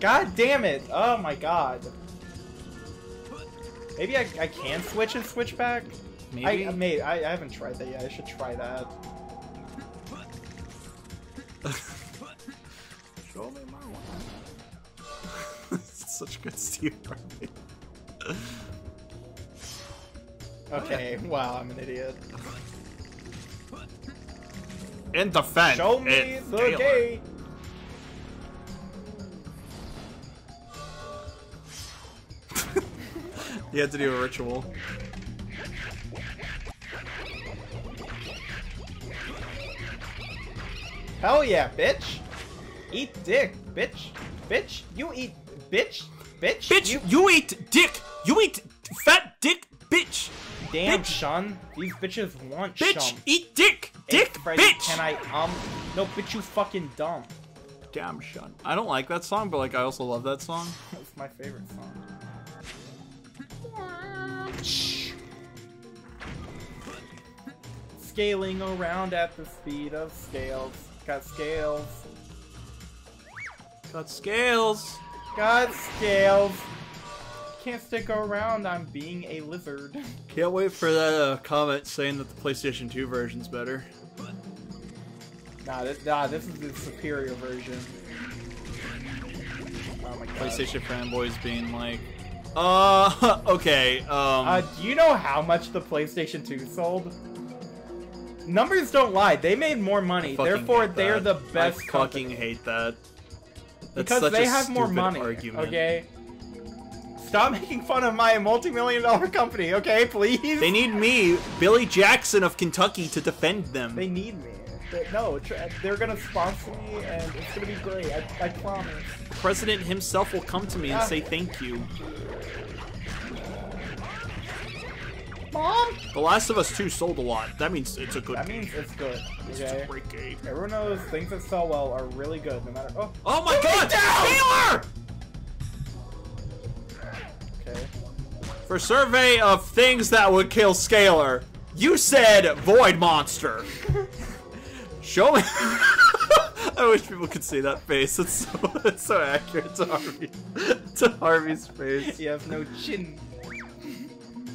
God damn it! Oh my god. Maybe I, I can switch and switch back? Maybe. Uh, I, I, made, I, I haven't tried that yet. I should try that. Show me my one. Such good Steve Harvey. Okay, wow, I'm an idiot. In defense, Show me it's the Taylor. gate! You had to do a ritual. Hell yeah, bitch! Eat dick, bitch! Bitch! You eat... Bitch! Bitch! Bitch, You... you, eat dick. You eat fat dick, bitch. Damn, bitch. Sean. These bitches want Bitch, Sean. eat dick. Hey, Dick, Freddy, bitch. Can I, um... No, bitch, you fucking dumb. Damn, Sean. I don't like that song, but like I also love that song. That's my favorite song. Scaling around at the speed of scales. Got scales. Got scales. Got scales. Can't stick around, I'm being a lizard. Can't wait for that uh, comment saying that the PlayStation 2 version's better. Nah, this, nah, this is the superior version. Oh my god. PlayStation fanboys being like, uh, okay, um, Uh, do you know how much the PlayStation 2 sold? Numbers don't lie. They made more money. Therefore, they're the best I fucking company. hate that. That's because such they a have more money. Argument. Okay. Stop making fun of my multi-million dollar company, okay, please. They need me, Billy Jackson of Kentucky, to defend them. They need me. No, they're gonna sponsor me, and it's gonna be great. I, I promise. the president himself will come to me and Ah. say thank you. Mom. The Last of Us 2 sold a lot. That means it's a good That game. means it's good. It's Okay. a great game. Everyone knows things that sell well are really good, no matter. Oh. Oh my god! Taylor! Okay. For survey of things that would kill Scaler, you said Void Monster. Show me. I wish people could see that face. It's so, it's so accurate to Harvey. to Harvey's face. You have no chin.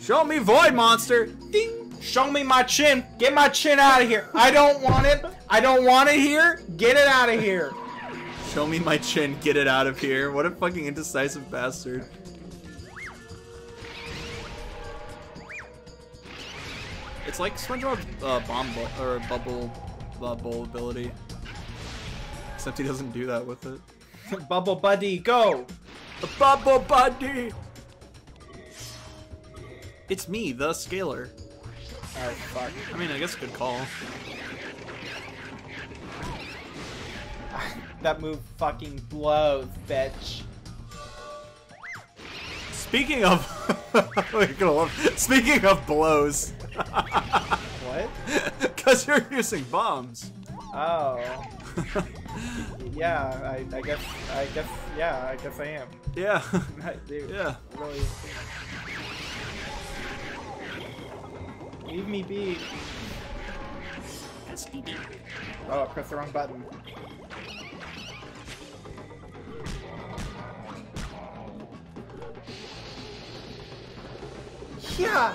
Show me Void Monster. Ding! Show me my chin. Get my chin out of here. I don't want it. I don't want it here. Get it out of here. Show me my chin. Get it out of here. What a fucking indecisive bastard. It's like SpongeBob uh, bomb or bubble bubble ability. Except he doesn't do that with it. Bubble Buddy, go. The bubble buddy. It's me, the Scaler. Alright, fuck. I mean, I guess good call. That move fucking blows, bitch. Speaking of, you're gonna love. Speaking of blows, What? Because you're using bombs. Oh. Yeah, I, I guess, I guess, yeah, I guess I am. Yeah, Dude, yeah. really. Leave me be. Oh, I pressed the wrong button. Yeah,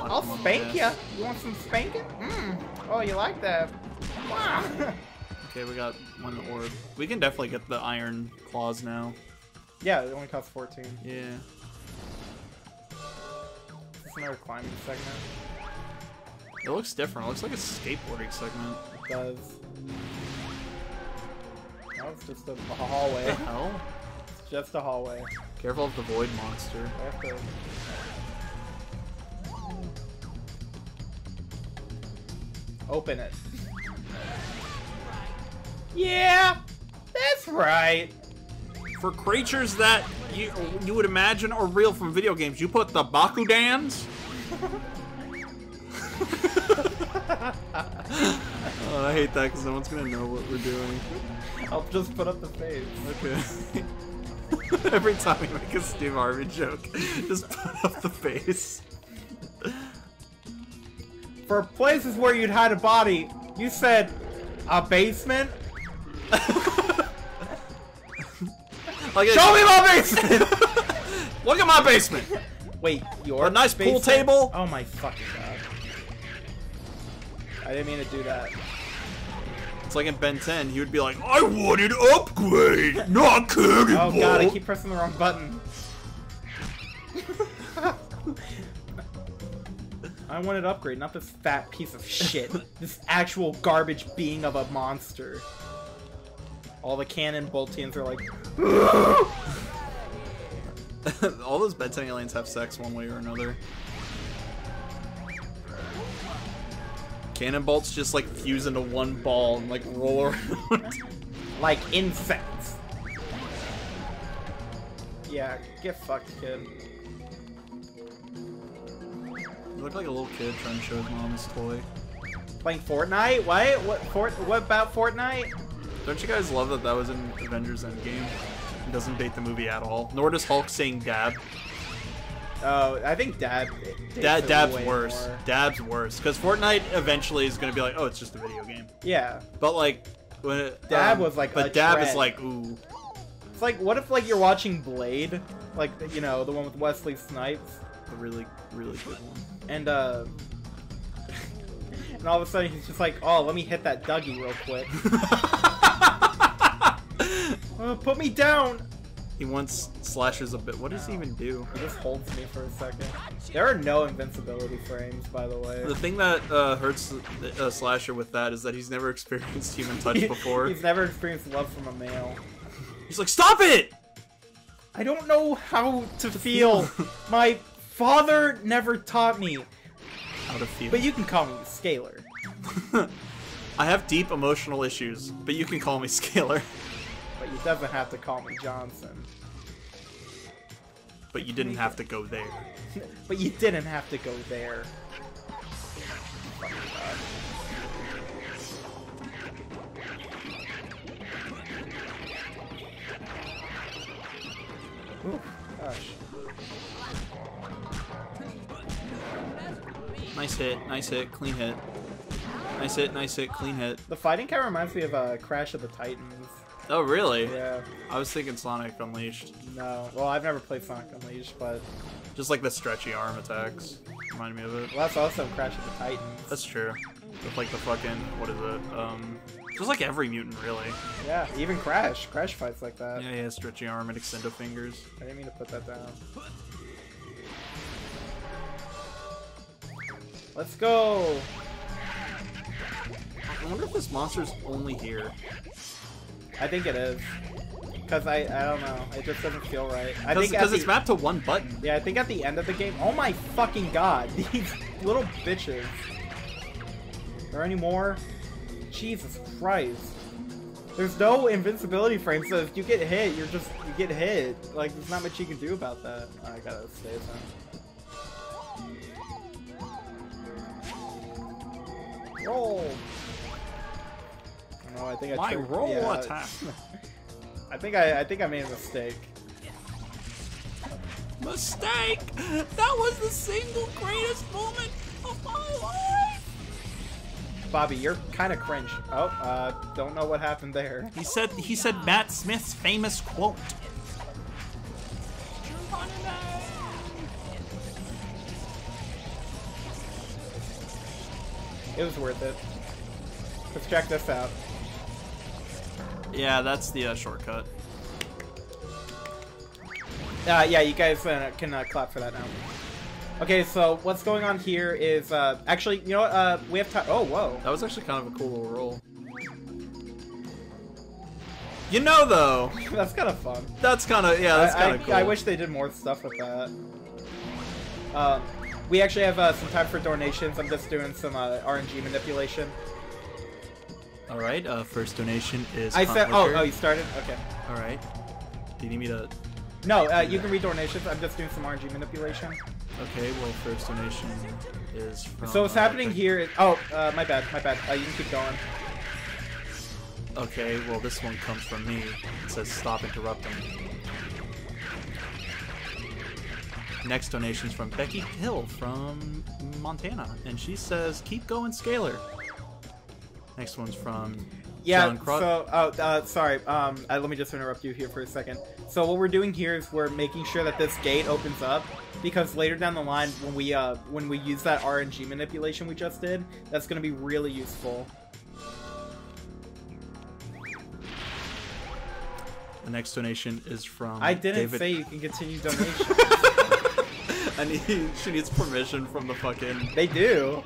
I'll on spank ya. You want some spanking? Mmm. Oh, you like that? Wow. Okay, we got one orb. We can definitely get the iron claws now. yeah, it only costs 14. Yeah. It's another climbing segment. It looks different. It looks like a skateboarding segment. It does. No, it's just a, a hallway. What the hell? It's just a hallway. Careful of the void monster. Open it. Yeah, that's right. For creatures that you you would imagine are real from video games, you put the Bakudans. oh, I hate that because no one's gonna know what we're doing. I'll just put up the face. Okay. Every time we make a Steve Harvey joke, just put up the face. For places where you'd hide a body, you said a basement. Like, Show me my basement! Look at my basement. Wait, your A nice pool table? Oh my fucking god. I didn't mean to do that. It's like in Ben 10, he would be like, I want an upgrade, not cannonball. Oh god, I keep pressing the wrong button. I wanted to upgrade, not this fat piece of shit. this actual garbage being of a monster. All the cannon boltians are like, All those 10 aliens have sex one way or another. Cannonbolts just like fuse into one ball and like roll around. like insects. Yeah, get fucked, kid. You look like a little kid trying to show his mom his toy. Playing Fortnite? What? What? Fort? What about Fortnite? Don't you guys love that that was in Avengers Endgame? It doesn't date the movie at all. Nor does Hulk saying dab. Oh, I think Dab. it dab's worse. more. Dab's worse. Because Fortnite eventually is going to be like, oh, it's just a video game. Yeah, But like, when it, Dab um, was like but dab is like, ooh, it's like what if like you're watching Blade, like you know the one with Wesley Snipes, a really, really good one. And uh, and all of a sudden he's just like, oh, let me hit that Dougie real quick. Uh, put me down. he once slashes a bit. What does he even do? He just holds me for a second. There are no invincibility frames, by the way. The thing that uh, hurts the uh, slasher with that is that he's never experienced human touch before. He's never experienced love from a male. He's like, stop it! I don't know how to feel. My father never taught me. How to feel. But you can call me Scaler. I have deep emotional issues, but you can call me Scaler. But you doesn't have to call me Johnson. But you didn't have to go there. But you didn't have to go there. Nice hit, nice hit, clean hit. Nice hit, nice hit, clean hit. The fighting kind of reminds me of uh, Crash of the Titans. Oh, really? Yeah. I was thinking Sonic Unleashed. No. Well, I've never played Sonic Unleashed, but Just like the stretchy arm attacks. Remind me of it. well, that's also Crash of the Titans. That's true. With like the fucking, what is it? Um, just like every mutant, really. Yeah, even Crash. Crash fights like that. Yeah, yeah, stretchy arm and extendo fingers. I didn't mean to put that down. Let's go! I wonder if this monster's only here. I think it is. Cause I, I don't know. It just doesn't feel right. I think Because it's mapped to one button. Yeah, I think at the end of the game. Oh my fucking god! These little bitches. Are there any more? Jesus Christ! There's no invincibility frame, so if you get hit, you're just you get hit. Like there's not much you can do about that. I gotta stay. Roll. No, I think I My tripped- roll yeah. attack. I think I I think I made a mistake. Mistake! That was the single greatest moment of my life! Bobby, you're kind of cringe. Oh, uh, don't know what happened there. He said he said Matt Smith's famous quote. It was worth it. Let's check this out. Yeah, that's the uh, shortcut. Uh, yeah, you guys uh, can uh, clap for that now. Okay, so what's going on here is, uh, actually, you know what, uh, we have time. Oh, whoa. That was actually kind of a cool little roll. You know, though, that's kind of fun. that's kind of yeah, that's I, kind of cool. I wish they did more stuff with that. Um, we actually have uh, some time for donations. I'm just doing some uh, RNG manipulation. All right, uh, first donation is. I said, oh, oh, you started? Okay. All right. Do you need me to? No, uh, you can read donations. I'm just doing some RNG manipulation. Okay, well, first donation is from. So what's uh, happening here is, oh, uh, my bad, my bad. Uh, you can keep going. Okay, well, this one comes from me. It says stop interrupting. Next donation's from Becky Hill from Montana, and she says keep going, Scaler. Next one's from Yeah, John Crut. so, oh, uh, sorry, um, uh, let me just interrupt you here for a second. So what we're doing here is we're making sure that this gate opens up, because later down the line, when we, uh, when we use that RNG manipulation we just did, that's gonna be really useful. The next donation is from. I didn't David. say you can continue donations. I need. She needs permission from the fucking. they do.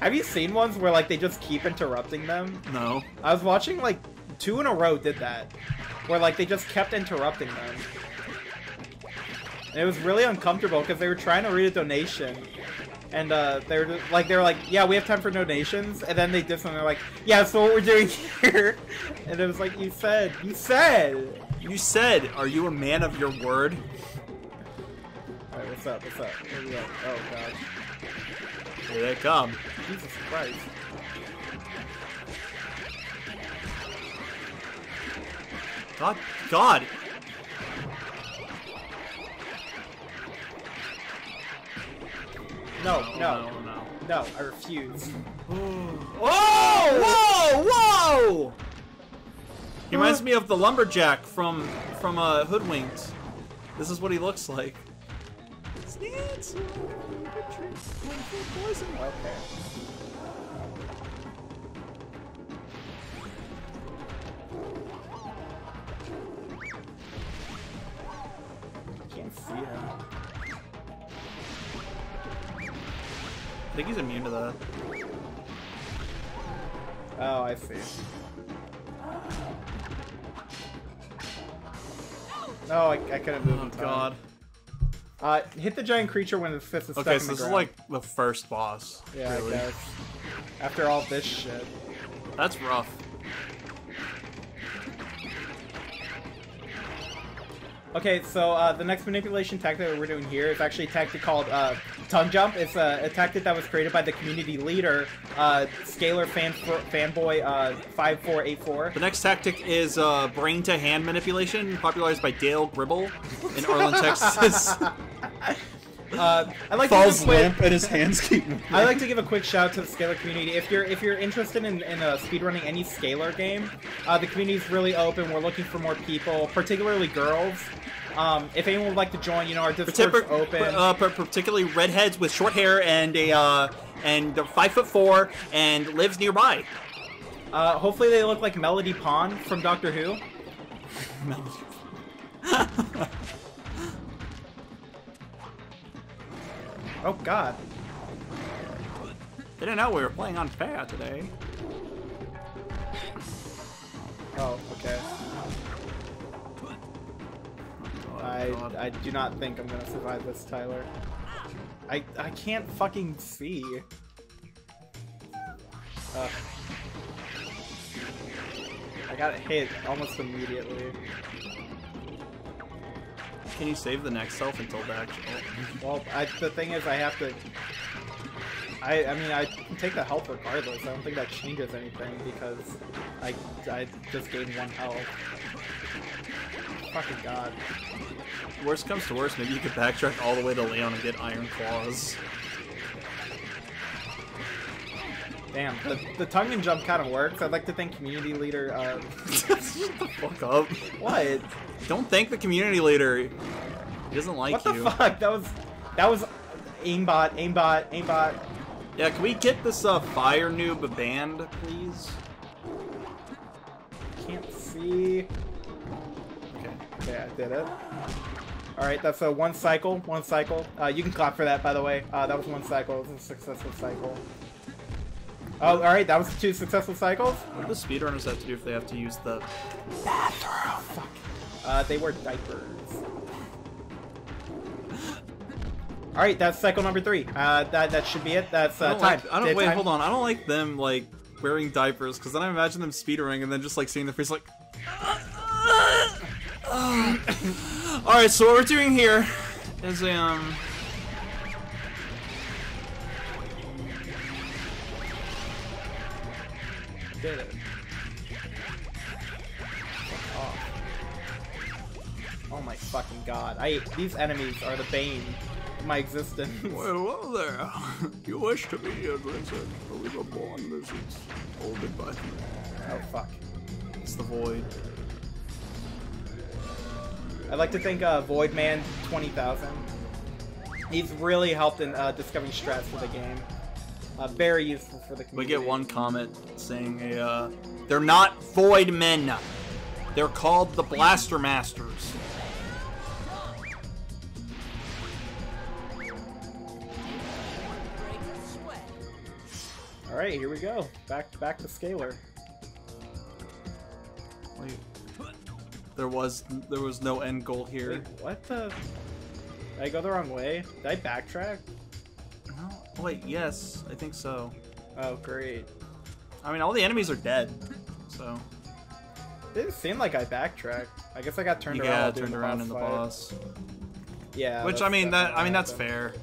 Have you seen ones where, like, they just keep interrupting them? No. I was watching, like, two in a row did that. Where, like, they just kept interrupting them. And it was really uncomfortable because they were trying to read a donation. And, uh, they were just, like, they were like, yeah, we have time for donations. And then they did something, they're like, yeah, so what we're doing here. And it was like, you said, you said. You said, "Are you a man of your word?" What's up, what's up? Where we at? Oh, gosh. Here they come. Jesus Christ. God, God. No, Oh, no, no, no. no, I refuse. Whoa! Whoa! Whoa! He reminds me of the lumberjack from from uh, Hoodwinked. This is what he looks like. Okay. Can't see him. I think he's immune to that. Oh, I see. No, oh, I, I couldn't move Oh in time. God. Uh, hit the giant creature when is stuck Okay, so this is like the first boss. Yeah, really. I guess. After all this shit. That's rough. Okay, so uh, the next manipulation tactic that we're doing here is actually a tactic called uh, tongue jump. It's a, a tactic that was created by the community leader, uh, Scaler fan fanboy uh, five four eight four. The next tactic is uh, brain to hand manipulation, popularized by Dale Gribble in Arlen, Texas. Uh, I'd like to give Falls a quick, limp and his hands keep moving. I'd like to give a quick shout out to the Scaler community. If you're if you're interested in, in uh, speedrunning any Scaler game, uh, the community is really open. We're looking for more people, particularly girls. Um, if anyone would like to join, you know, our Discord's Partic- open. uh, particularly redheads with short hair and a uh, and they're five foot four and lives nearby. Uh, hopefully they look like Melody Pond from Doctor Who. Oh God. They didn't know we were playing on unfair today. Oh, okay. I God. I do not think I'm gonna survive this, Tyler. I I can't fucking see. Ugh. I got hit almost immediately. Can you save the next self until actual? Well, I, the thing is, I have to. I I mean, I take the health regardless. I don't think that changes anything because I I just gained one health. Fucking god. Worst comes to worst, maybe you could backtrack all the way to Leon and get Iron Claws. Damn, the, the tongue and jump kind of works. I'd like to thank community leader. Uh, Shut the fuck up. what? Don't thank the community leader. He doesn't like What the you. fuck? That was that was aimbot, aimbot, aimbot. Yeah, can we get this uh, fire noob banned, please? Can't see. Okay. Okay, I did it. All right, that's a one cycle. One cycle. Uh, you can clap for that, by the way. Uh, that was one cycle. It was a successful cycle. Oh, all right, that was two successful cycles. What do the speedrunners have to do if they have to use the Fuck. Uh, they wear diapers. All right, that's cycle number three. Uh, that that should be it. That's I uh, don't time. like. I don't wait. time. Hold on. I don't like them like wearing diapers because then I imagine them speedering and then just like seeing their face like. All right. So what we're doing here is um. Did it. Off. Oh my fucking god! I these enemies are the bane of my existence. Well, hello there. You wish to be a lizard, but we were born lizards, molded by Oh fuck. It's the void. I'd like to thank uh, Voidman 20,000. He's really helped in uh, discovering strats for the game. Uh, very useful for the We get one comment saying a, uh, they're not void men. They're called the Blaster Masters. All right, here we go. Back back to Scaler. Wait. There was there was no end goal here. Wait, what the? Did I go the wrong way? Did I backtrack? No. Wait, yes, I think so. Oh, great. I mean, all the enemies are dead. So It Didn't seem like I backtracked. I guess I got turned you around. doing turned around in the boss. Yeah. Which I mean that I mean that's happened. fair.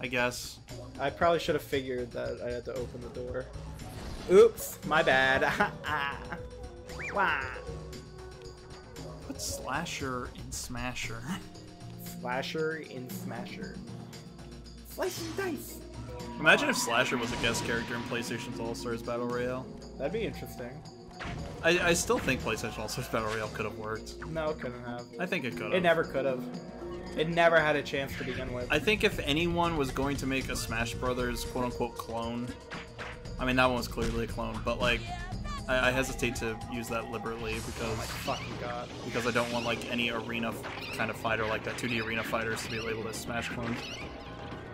I guess. I probably should have figured that I had to open the door. Oops, my bad. Ah, ah. Wah. Put slasher in smasher. Slasher in Smasher. Slice and dice. Imagine if Slasher was a guest character in PlayStation's All Stars Battle Royale. That'd be interesting. I, I still think PlayStation All Stars Battle Royale could have worked. No, it couldn't have. I think it could have. It never could have. It never had a chance to begin with. I think if anyone was going to make a Smash Brothers quote unquote clone, I mean that one was clearly a clone, but like I, I hesitate to use that liberally because oh my Fucking god. because I don't want like any arena kind of fighter like that 2D arena fighters to be labeled as Smash clones.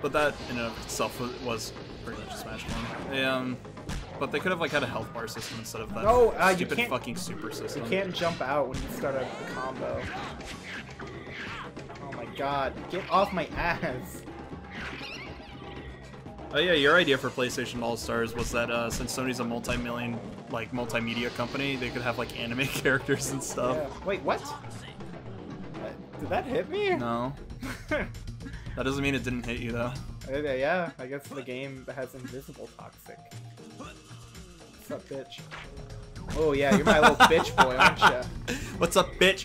But that in and of itself was, pretty much a Smash clone. They, um, but they could have like had a health bar system instead of that No, uh, stupid fucking super system. You can't jump out when you start a, combo. Oh my god. Get off my ass. Oh yeah, your idea for PlayStation All Stars was that uh, since Sony's a multi-million like multimedia company, they could have like anime characters and stuff. Yeah. Wait, what? Did that hit me? No, that doesn't mean it didn't hit you though. Yeah, I guess the game has invisible toxic. What's up, bitch? Oh yeah, you're my little bitch boy, aren't you? What's up, bitch?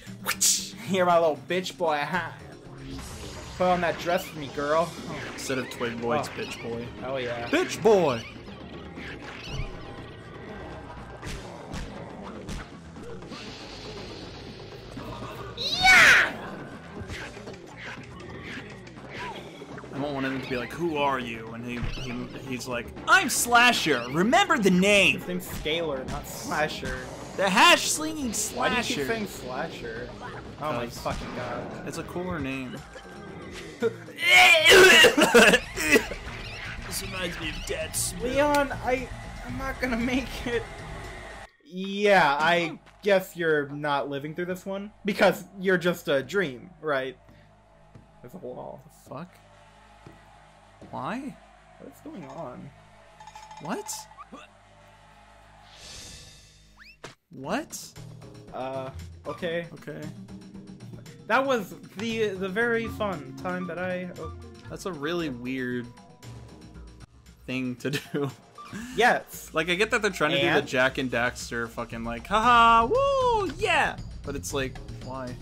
You're my little bitch boy, huh? Put on that dress for me, girl. Instead of Twig Boy, it's Oh. Bitch Boy. Oh, yeah. Bitch Boy. To be like, "Who are you?" And he, he he's like, "I'm Slasher. Remember the name, His name's Scaler, not Slasher. the hash slinging Slasher. Why do you Slasher." keep saying Slasher? Oh my fucking god. It's a cooler name. this reminds me of Dead Leon, I I'm not gonna make it. Yeah, I guess you're not living through this one because you're just a dream, right? There's a wall. The Fuck. Why? What's going on? What? What? Uh, okay. Okay. That was the the very fun time that I. Oh, That's a really weird thing to do. yes. like, I get that they're trying to do the Jak and Daxter fucking, like, haha, woo, yeah! But it's like, why?